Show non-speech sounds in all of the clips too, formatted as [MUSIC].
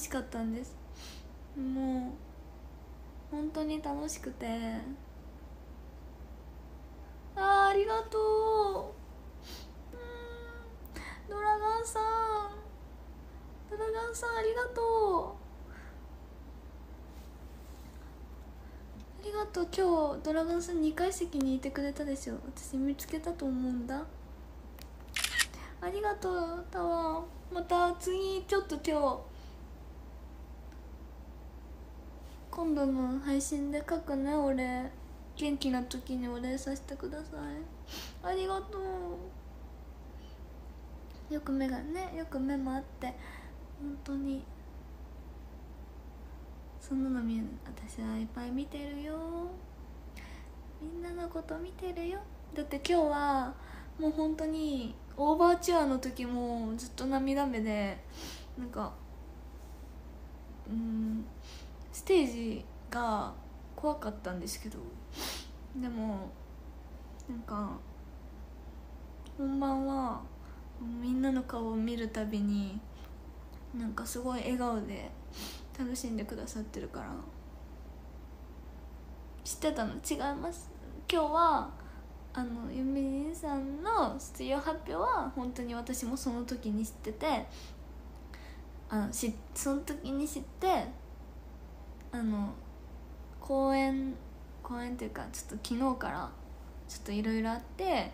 しかったんです。もう本当に楽しくて。あーありがとう。うん。ドラガンさん。ドラガンさんありがとう。ありがとう。今日ドラガンさん2階席にいてくれたでしょ。私見つけたと思うんだ。ありがとうタワー。また次ちょっと今日今度の配信で書くねお礼元気な時にお礼させてください。ありがとう。よく目がねよく目もあって。本当に。そんなの見える私はいっぱい見てるよ。みんなのこと見てるよ。だって今日はもう本当にオーバーチュアの時もずっと涙目でなんかうんステージが怖かったんですけどでもなんか本番はみんなの顔を見るたびになんかすごい笑顔で楽しんでくださってるから知ってたの？違います。今日はあのゆみりんさんの卒業発表は本当に私もその時に知っててあのしその時に知ってあの公演公演っていうかちょっと昨日からちょっといろいろあって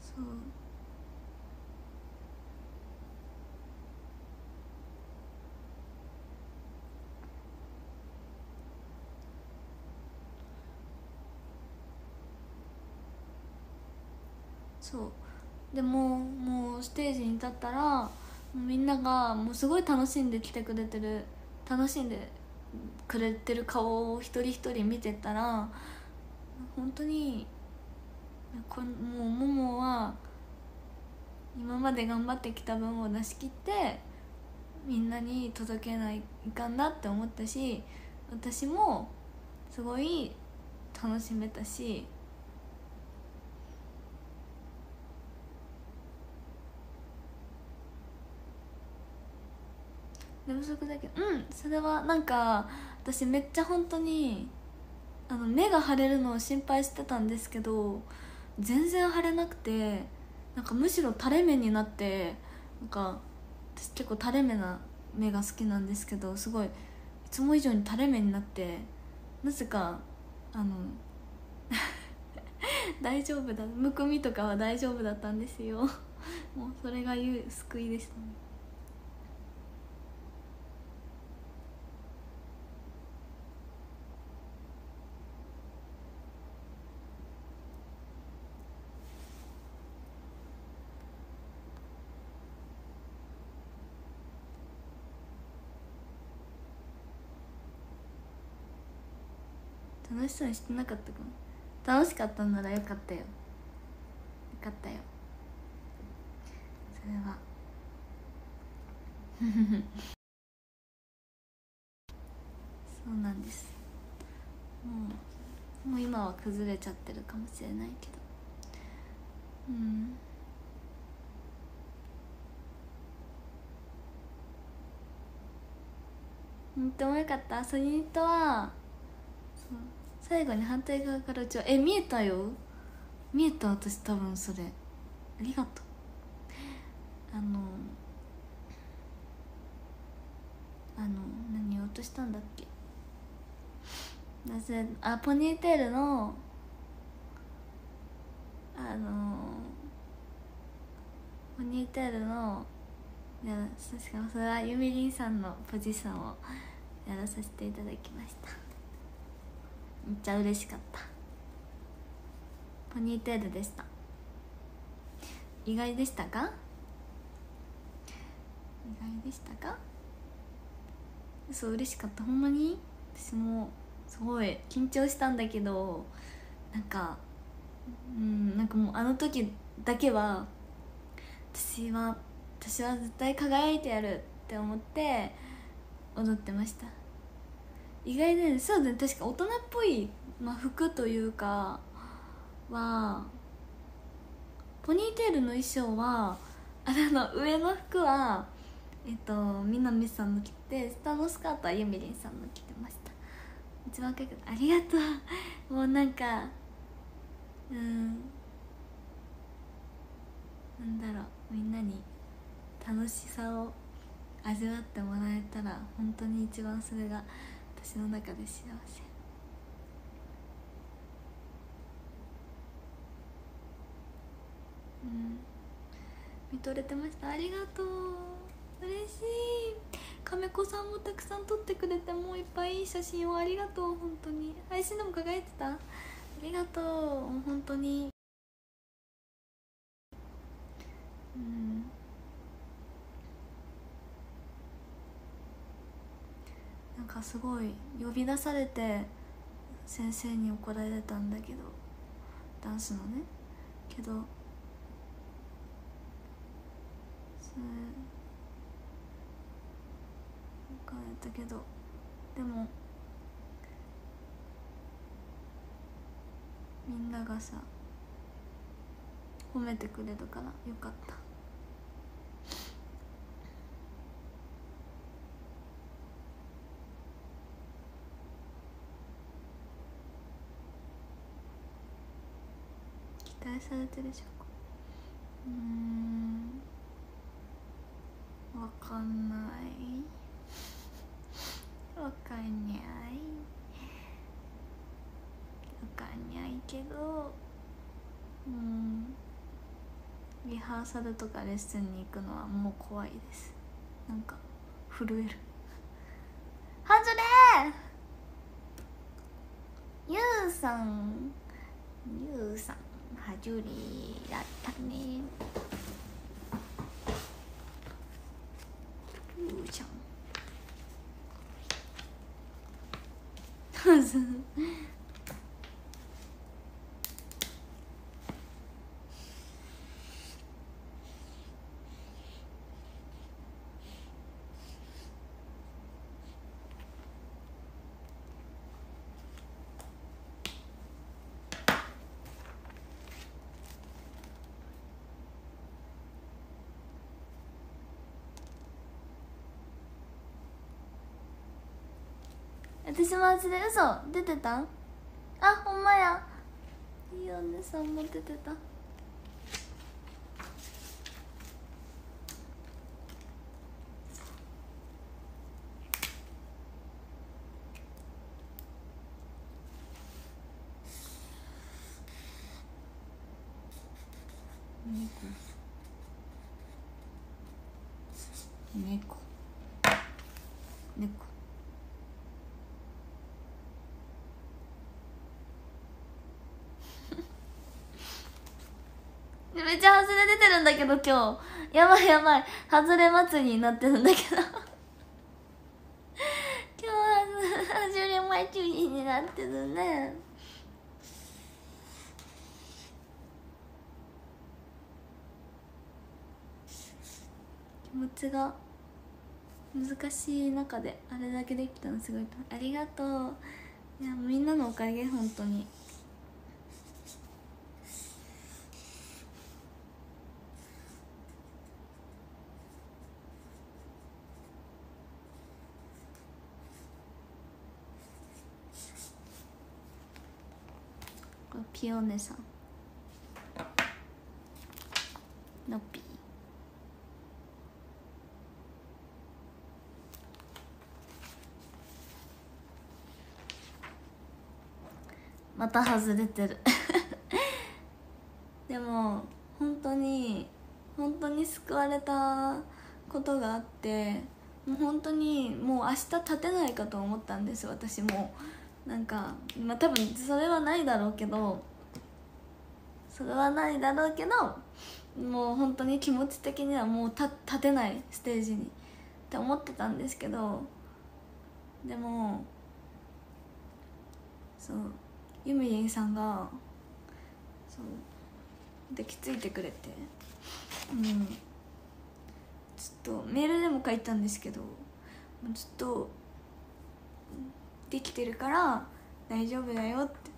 そう。そう。でももうステージに立ったらみんながもうすごい楽しんで来てくれてる楽しんでくれてる顔を一人一人見てたら本当にこもうももは今まで頑張ってきた分を出し切ってみんなに届けないかんだって思ったし私もすごい楽しめたし寝不足だけど。うん。それはなんか私めっちゃ本当にあの目が腫れるのを心配してたんですけど全然腫れなくてなんかむしろ垂れ目になってなんか私結構垂れ目な目が好きなんですけどすごいいつも以上に垂れ目になってなぜかあの [LAUGHS] 大丈夫だむくみとかは大丈夫だったんですよ。もうそれが救いでしたね楽しそうにしてなかったかも。楽しかったならよかったよ。よかったよ。それは。[LAUGHS] そうなんです。もうもう今は崩れちゃってるかもしれないけど。うん。うんともよかった。ソニットはそう。最後に反対側からうちはえ見えたよ。見えた私多分それ。ありがとう。あのあの何言おうとしたんだっけ。なぜあポニーテールのあのポニーテールのいや確かにそれはゆみりんさんのポジションをやらさせていただきました。めっちゃ嬉しかった。ポニーテールでした。意外でしたか？意外でしたか？そう嬉しかった。ほんまに？私もすごい緊張したんだけどなんかうんなんかもうあの時だけは私は私は絶対輝いてやるって思って踊ってました。意外でそうだね。確か大人っぽい、まあ、服というかはポニーテールの衣装はあれの上の服はえっと南さんの着て下のスカートはゆみりんさんの着てました。一番かくありがとう。[LAUGHS] もうなんかうん。なんだろう。みんなに楽しさを味わってもらえたら本当に一番それが私の中で幸せ。うん。見とれてました。ありがとう。嬉しい。亀子さんもたくさん撮ってくれてもういっぱいいい写真をありがとう。本当に。配信でも輝いてた？ありがとう。本当に。うん。なんかすごい呼び出されて先生に怒られたんだけどダンスのね。けどそれ怒られたけどでもみんながさ褒めてくれるからよかった。待されてるじゃうん。わかんない。わかんにゃい。わかんにゃいけどうん。リハーサルとかレッスンに行くのはもう怖いです。なんか震える。ハズレゆうさん。ゆうさん。はじゅりだったね。[LAUGHS] 私も忘れ嘘出てたあほんまや。いいお姉さんも出てた。めっちゃ外れ出てるんだけど今日。やばいやばい。外れ祭りになってるんだけど。[LAUGHS] 今日は外れ祭りになってるね。気持ちが難しい中であれだけできたのすごいありがとう。いやみんなのおかげ本当に。ピオネさん。のっぴ。また外れてる。[LAUGHS] でも本当に本当に救われたことがあってもう本当にもう明日立てないかと思ったんです私も。なんかまあ多分それはないだろうけどそれはないだろうけどもう本当に気持ち的にはもう立立てないステージにって思ってたんですけどでもそうゆみりんさんがそう抱きついてくれてうんちょっとメールでも書いたんですけどもうずっとできてるから大丈夫だよって。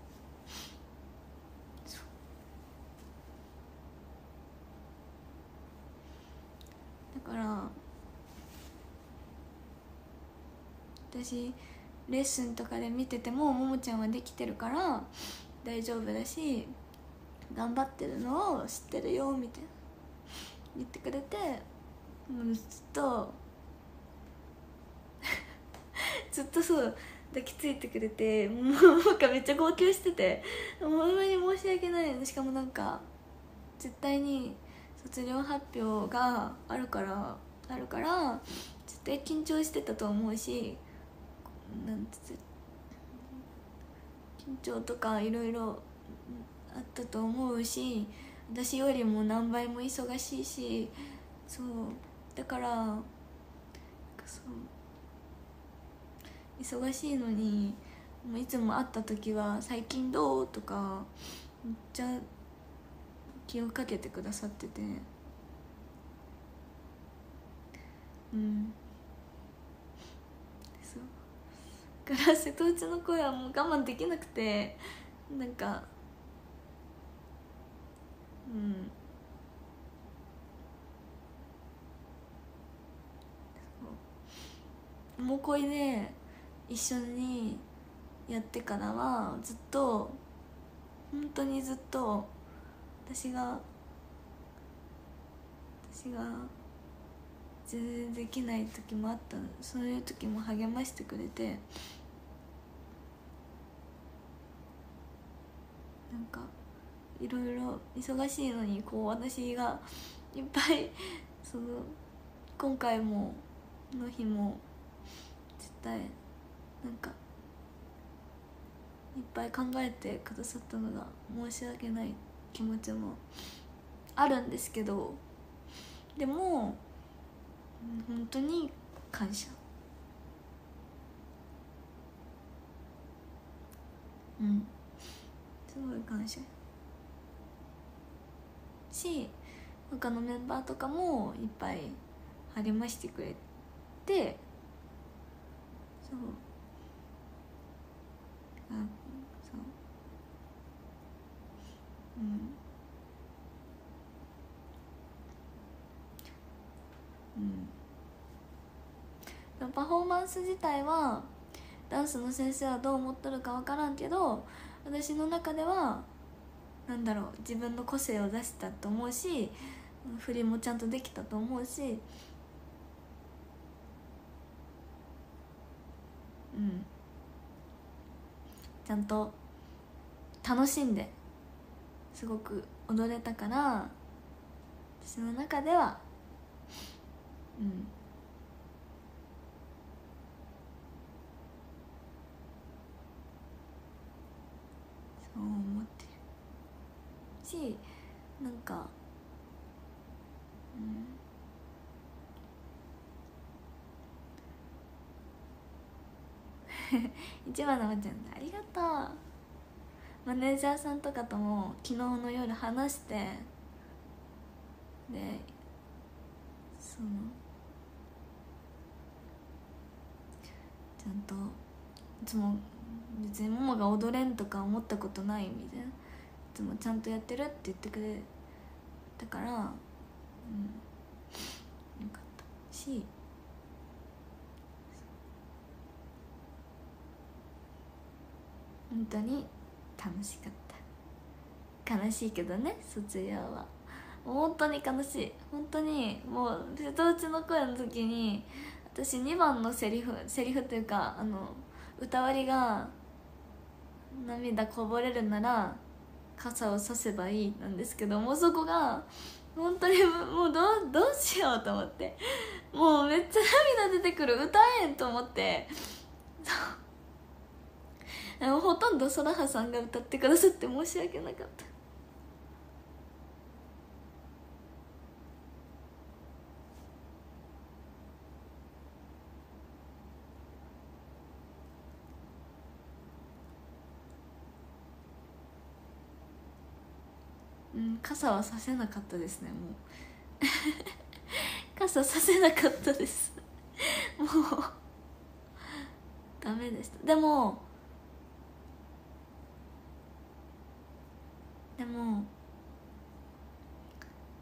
だから私レッスンとかで見ててもももちゃんはできてるから大丈夫だし頑張ってるのを知ってるよみたいな。言ってくれてもうずっと [LAUGHS] ずっとそう。抱きついてくれてもうなんかめっちゃ号泣しててもう本当に申し訳ないしかもなんか絶対に卒業発表があるからあるから絶対緊張してたと思うしなんつ緊張とかいろいろあったと思うし私よりも何倍も忙しいしそうだからそう忙しいのにいつも会った時は「最近どう?」とかめっちゃ気をかけてくださってて。うん。そう。だから瀬戸内の声はもう我慢できなくてなんかうん。もうこいで一緒にやってからはずっと本当にずっと私が私が全然できない時もあったそういう時も励ましてくれてなんかいろいろ忙しいのにこう私がいっぱいその今回もの日も絶対なんかいっぱい考えてくださったのが申し訳ない気持ちもあるんですけどでも本当に感謝。うん。すごい感謝。し他のメンバーとかもいっぱい励ましてくれてそう。あそう。うん。うん。パフォーマンス自体はダンスの先生はどう思っとるか分からん。けど私の中ではなん。だろう自分の個性を出したと思うし振りもちゃん。とできたと思うしうん。ゃんと楽しんですごく踊れたから私の中ではうん。そう思ってる。しなんかうん。[LAUGHS] 一番のまちゃんありがとう。マネージャーさんとかとも昨日の夜話してでそのちゃんといつも別にももが踊れんとか思ったことないみたいな。いつもちゃんとやってるって言ってくれたからうん。よかった。し本当に楽しかった。悲しいけどね卒業は。本当に悲しい。本当にもう瀬戸内の声の時に私2番のセリフセリフというかあの歌割りが涙こぼれるなら傘をさせばいいなんですけどもうそこが本当にもうどうどうしようと思って。もうめっちゃ涙出てくる。歌えんと思って。そうほとんど空葉さんが歌ってくださって申し訳なかった。うん傘はさせなかったですねもう。[LAUGHS] 傘させなかったです。もう。ダメでした。でもでも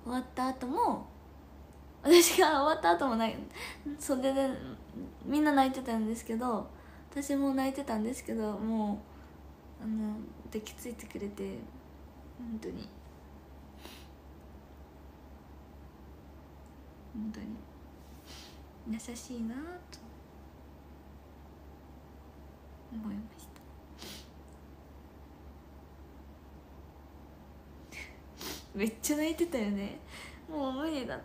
終わった後も私が終わった後もない袖でみんな泣いてたんですけど私も泣いてたんですけどもうあの抱きついてくれて本当に。本当に。優しいなと思いました。めっちゃ泣いてたよね。もう無理だった。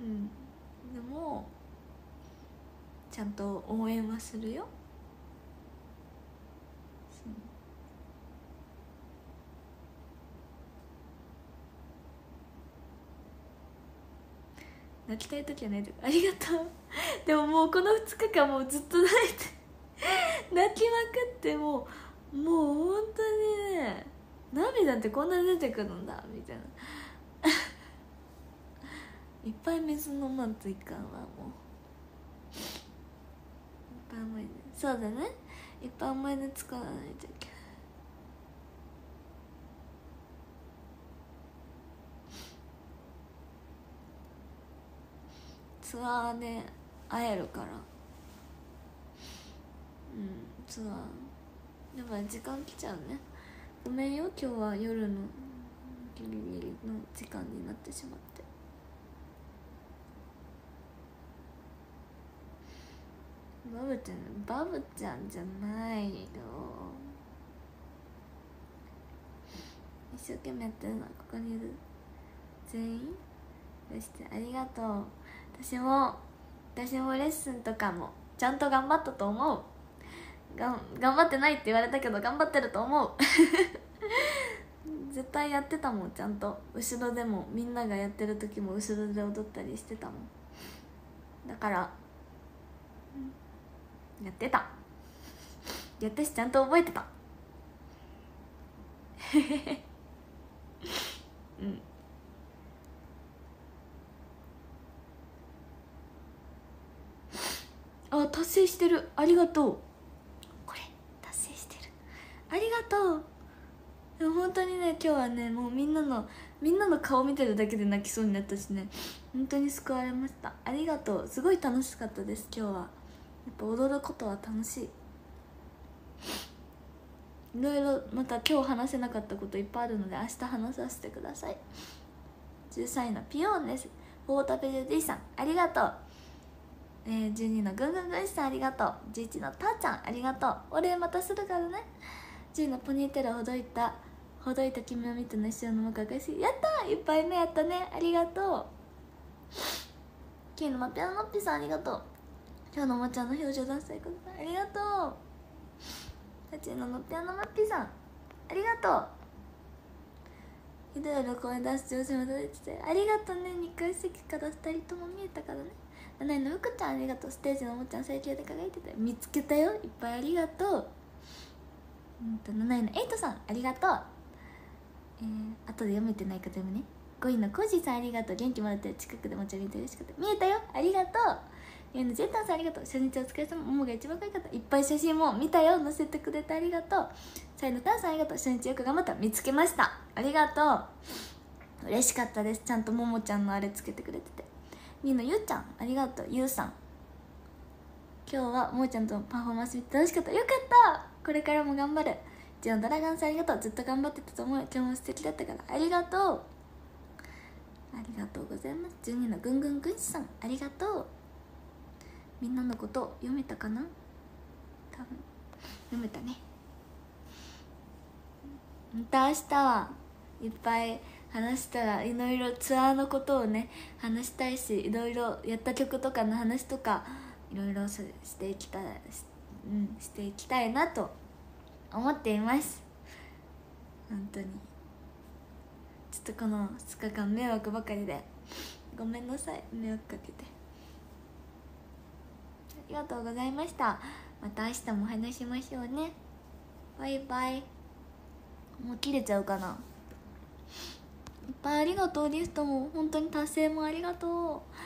うん。でもちゃんと応援はするよ。泣きたい時は泣いてありがとう。[LAUGHS] でももうこの2日間もうずっと泣いて [LAUGHS] 泣きまくってもうもう本当にね涙ってこんなに出てくるんだみたいな。[LAUGHS] いっぱい水飲まんといかんわもう。いっぱい思い出そうだね。いっぱい思い出作らないといけない。ツアーで会えるから。うんツアー。やっぱ時間来ちゃうね。ごめんよ今日は夜のギリギリの時間になってしまって。バブちゃんバブちゃんじゃないよ。一生懸命やってるのはここにいる全員。そしてありがとう。私も私もレッスンとかもちゃんと頑張ったと思う。が頑張ってないって言われたけど頑張ってると思う。[LAUGHS] 絶対やってたもんちゃんと。後ろでもみんながやってる時も後ろで踊ったりしてたもん。だからやってた。やったしちゃんと覚えてた。[LAUGHS] うんあ達成してる。ありがとう。これ達成してる。ありがとう。でも本当にね今日はねもうみんなのみんなの顔見てるだけで泣きそうになったしね。本当に救われました。ありがとう。すごい楽しかったです今日は。やっぱ踊ることは楽しい。いろいろまた今日話せなかったこといっぱいあるので明日話させてください。13位のピオーンです。フォータペル D さんありがとう。えー、12のぐんぐんぐんしさんありがとう。11のたーちゃんありがとう。お礼またするからね。10のポニーテールほどいたほどいた君を見ての一生のかがし。やったいっぱい目やったね。ありがとう。9のまぴあのっぴさんありがとう。今日のまちゃの表情出してください。ありがとう。8ののっぴあのまっぴさんありがとう。いろい声出して上手まで出て。てありがとうね。2階席から2人とも見えたからね。7位の福ちゃんありがとう。ステージのおもちゃん最強で輝いてて。見つけたよ。いっぱいありがとう。うんと7位の。エイトさんありがとう。えー、後で読めてない方読むね。5位のコージーさんありがとう。元気もらって近くでもちゃ見て嬉しかった。見えたよ。ありがとう。4位のジェッタンさんありがとう。初日お疲れ様。ももが一番可愛かったいっぱい写真も見たよ。載せてくれてありがとう。3位のタンさんありがとう。初日よく頑張った。見つけました。ありがとう。嬉しかったです。ちゃんとももちゃんのあれつけてくれてて。2位のゆうちゃん。ありがとう。ゆうさん。今日はもーちゃんとパフォーマンス見て楽しかった。よかった。これからも頑張る。じゃあドラガンさんありがとう。ずっと頑張ってたと思う。今日も素敵だったから。ありがとう。ありがとうございます。12のぐんぐんぐんしさんありがとう。みんなのこと読めたかな？多分。読めたね。また明日はいっぱい話したらいろいろツアーのことをね話したいしいろいろやった曲とかの話とかいろいろしていきたい、うん、していきたいなと思っています。本当に。ちょっとこの2日間迷惑ばかりでごめんなさい。迷惑かけて。ありがとうございました。また明日も話しましょうね。バイバイ。もう切れちゃうかな。いっぱいありがとうリストも本当に達成もありがとう。